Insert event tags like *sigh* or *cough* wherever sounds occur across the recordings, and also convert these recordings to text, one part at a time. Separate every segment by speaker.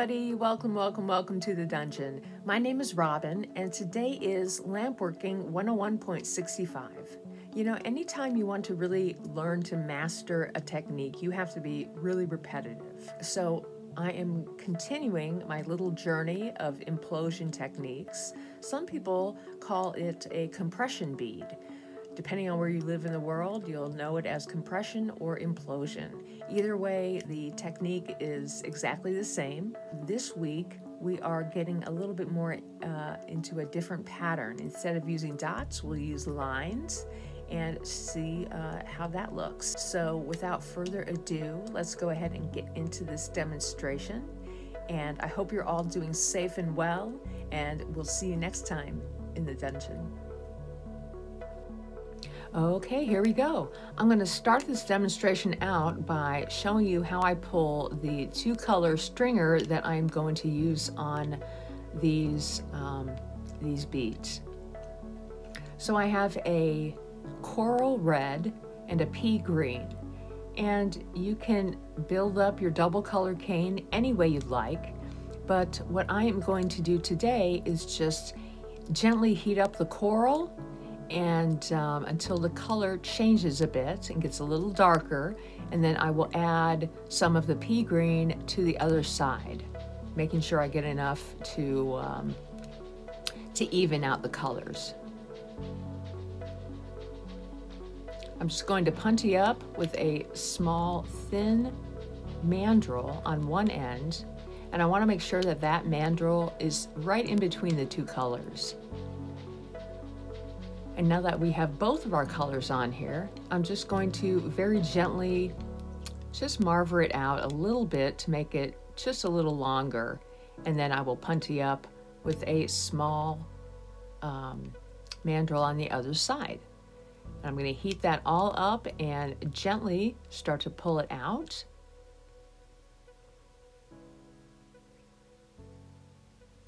Speaker 1: everybody. Welcome, welcome, welcome to the dungeon. My name is Robin, and today is Lampworking 101.65. You know, anytime you want to really learn to master a technique, you have to be really repetitive. So, I am continuing my little journey of implosion techniques. Some people call it a compression bead. Depending on where you live in the world, you'll know it as compression or implosion. Either way, the technique is exactly the same. This week, we are getting a little bit more uh, into a different pattern. Instead of using dots, we'll use lines and see uh, how that looks. So without further ado, let's go ahead and get into this demonstration. And I hope you're all doing safe and well, and we'll see you next time in the dungeon. Okay, here we go. I'm going to start this demonstration out by showing you how I pull the two color stringer that I'm going to use on these, um, these beads. So I have a coral red and a pea green. And you can build up your double color cane any way you'd like. But what I am going to do today is just gently heat up the coral and um, until the color changes a bit and gets a little darker and then I will add some of the pea green to the other side making sure I get enough to um, to even out the colors I'm just going to punty up with a small thin mandrel on one end and I want to make sure that that mandrel is right in between the two colors. And now that we have both of our colors on here, I'm just going to very gently just marver it out a little bit to make it just a little longer. And then I will punty up with a small um, mandrel on the other side. I'm going to heat that all up and gently start to pull it out.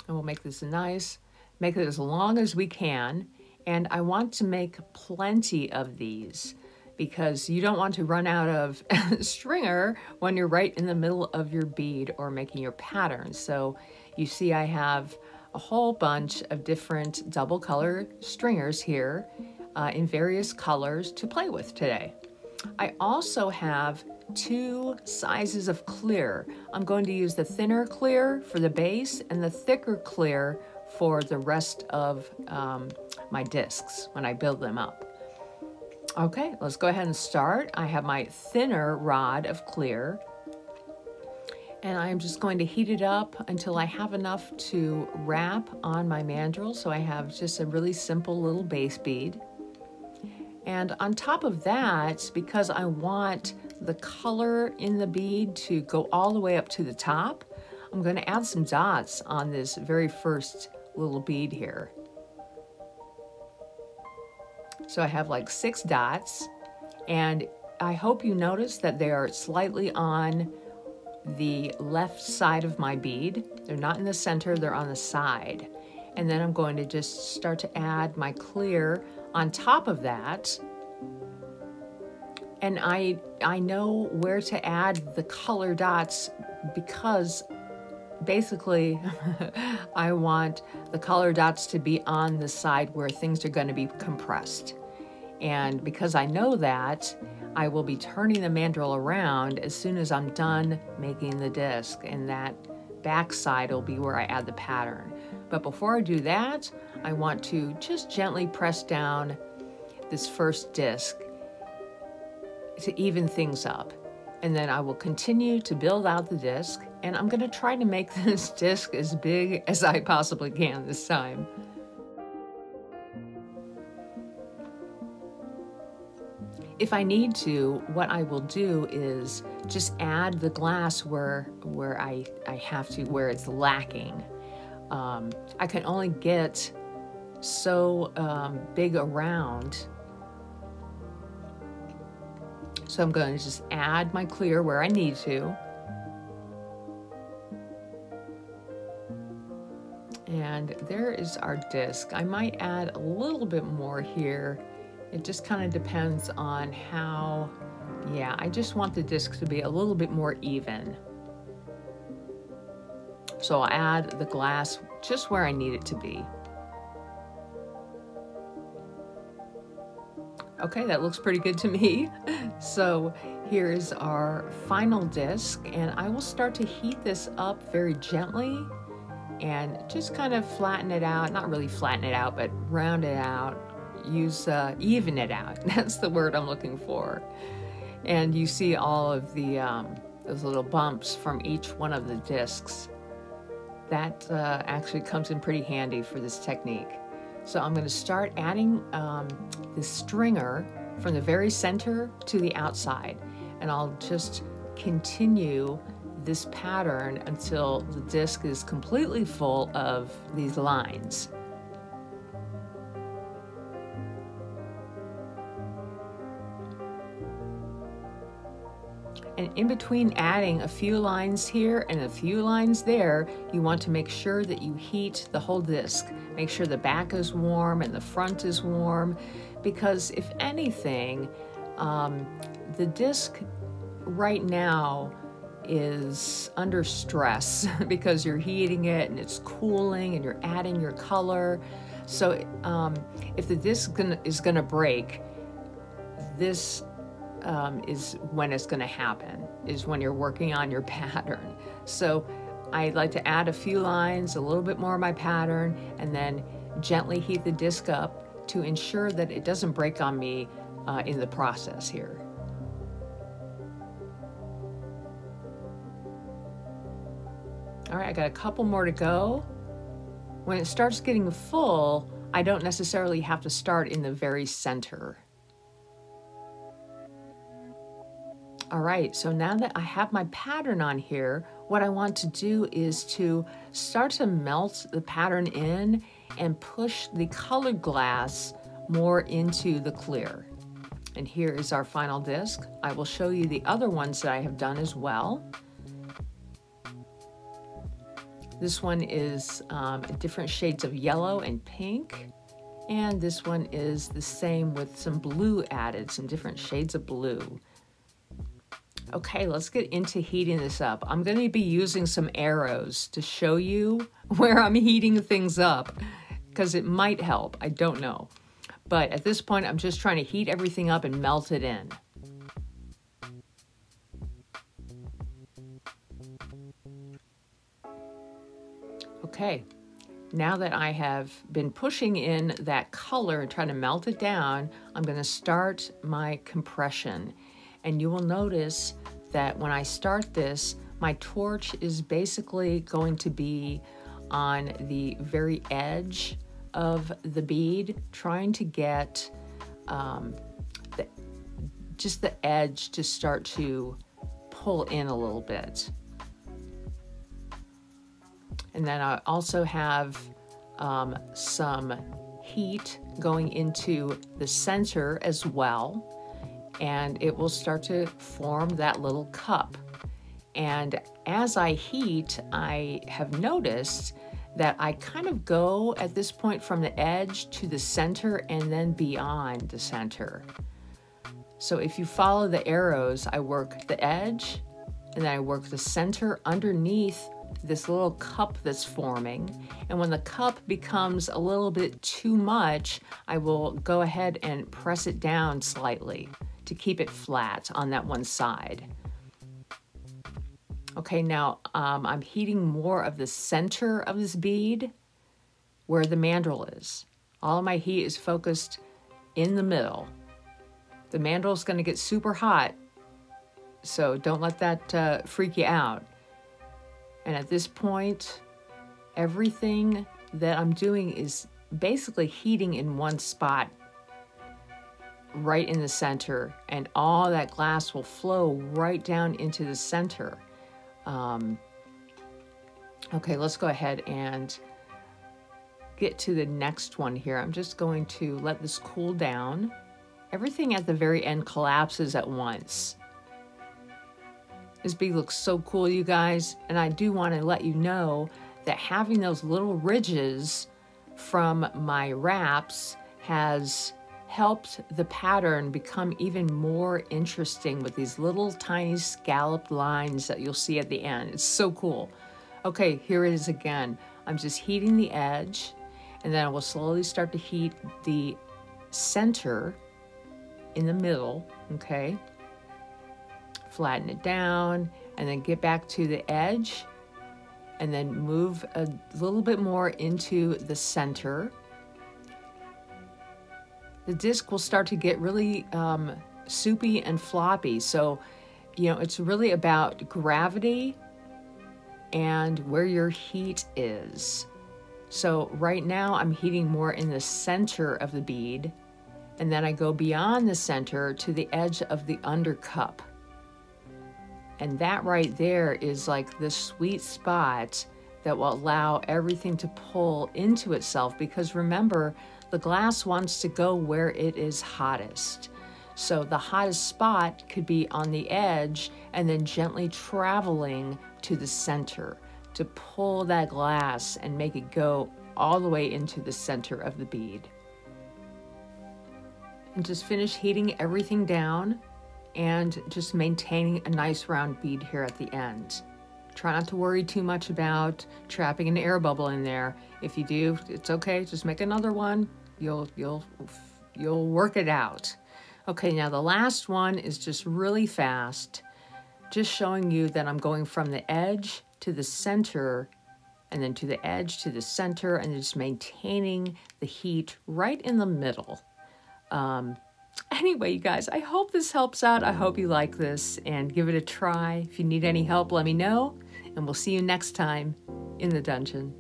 Speaker 1: And we'll make this nice, make it as long as we can. And I want to make plenty of these because you don't want to run out of *laughs* stringer when you're right in the middle of your bead or making your pattern. So you see I have a whole bunch of different double color stringers here uh, in various colors to play with today. I also have two sizes of clear. I'm going to use the thinner clear for the base and the thicker clear for the rest of um, my discs when I build them up. Okay, let's go ahead and start. I have my thinner rod of clear and I'm just going to heat it up until I have enough to wrap on my mandrel so I have just a really simple little base bead. And on top of that, because I want the color in the bead to go all the way up to the top, I'm going to add some dots on this very first little bead here. So I have like six dots and I hope you notice that they are slightly on the left side of my bead. They're not in the center, they're on the side. And then I'm going to just start to add my clear on top of that. And I, I know where to add the color dots because basically *laughs* I want the color dots to be on the side where things are going to be compressed. And because I know that, I will be turning the mandrel around as soon as I'm done making the disc and that back side will be where I add the pattern. But before I do that, I want to just gently press down this first disc to even things up. And then I will continue to build out the disc and I'm gonna try to make *laughs* this disc as big as I possibly can this time. If I need to, what I will do is just add the glass where where I, I have to, where it's lacking. Um, I can only get so um, big around. So I'm going to just add my clear where I need to. And there is our disc. I might add a little bit more here it just kind of depends on how, yeah, I just want the disc to be a little bit more even. So I'll add the glass just where I need it to be. Okay, that looks pretty good to me. *laughs* So here's our final disc and I will start to heat this up very gently and just kind of flatten it out. Not really flatten it out, but round it out. Use, uh, even it out. *laughs* That's the word I'm looking for. And you see all of the, um, those little bumps from each one of the discs. That uh, actually comes in pretty handy for this technique. So I'm going to start adding um, the stringer from the very center to the outside. And I'll just continue this pattern until the disc is completely full of these lines. And in between adding a few lines here and a few lines there, you want to make sure that you heat the whole disc. Make sure the back is warm and the front is warm, because if anything, um, the disc right now is under stress *laughs* because you're heating it and it's cooling and you're adding your color. So um, if the disc is going to break, this um, is when it's going to happen, is when you're working on your *laughs* pattern. So I like to add a few lines, a little bit more of my pattern, and then gently heat the disc up to ensure that it doesn't break on me uh, in the process here. All right, I got a couple more to go. When it starts getting full, I don't necessarily have to start in the very center. All right, so now that I have my pattern on here, what I want to do is to start to melt the pattern in and push the colored glass more into the clear. And here is our final disc. I will show you the other ones that I have done as well. This one is um, different shades of yellow and pink. And this one is the same with some blue added, some different shades of blue. Okay, let's get into heating this up. I'm going to be using some arrows to show you *laughs* where I'm heating things up because it might help. I don't know. But at this point, I'm just trying to heat everything up and melt it in. Okay, now that I have been pushing in that color and trying to melt it down, I'm going to start my compression. And you will notice that when I start this, my torch is basically going to be on the very edge of the bead, trying to get um, the, just the edge to start to pull in a little bit. And then I also have um, some heat going into the center as well and it will start to form that little cup. And as I heat, I have noticed that I kind of go at this point from the edge to the center and then beyond the center. So if you follow the arrows, I work the edge and then I work the center underneath this little cup that's forming. And when the cup becomes a little bit too much, I will go ahead and press it down slightly to keep it flat on that one side. Okay, now um, I'm heating more of the center of this bead where the mandrel is. All of my heat is focused in the middle. The mandrel is going to get super hot, so don't let that uh, freak you out. And at this point, everything that I'm doing is basically heating in one spot right in the center and all that glass will flow right down into the center. Um, okay, let's go ahead and get to the next one here. I'm just going to let this cool down. Everything at the very end collapses at once. This bead looks so cool, you guys. And I do want to let you know that having those little ridges from my wraps has helped the pattern become even more interesting with these little tiny scalloped lines that you'll see at the end. It's so cool. Okay, here it is again. I'm just heating the edge and then I will slowly start to heat the center in the middle, okay? Flatten it down and then get back to the edge and then move a little bit more into the center. The disc will start to get really um, soupy and floppy. So, you know, it's really about gravity and where your heat is. So right now I'm heating more in the center of the bead and then I go beyond the center to the edge of the under cup. And that right there is like the sweet spot that will allow everything to pull into itself because remember, the glass wants to go where it is hottest. So the hottest spot could be on the edge and then gently traveling to the center to pull that glass and make it go all the way into the center of the bead. And just finish heating everything down and just maintaining a nice round bead here at the end. Try not to worry too much about trapping an air bubble in there. If you do, it's okay. Just make another one. You'll you'll you'll work it out. Okay, now the last one is just really fast. Just showing you that I'm going from the edge to the center and then to the edge to the center and just maintaining the heat right in the middle. Um, Anyway, you guys, I hope this helps out. I hope you like this and give it a try. If you need any help, let me know, and we'll see you next time in the dungeon.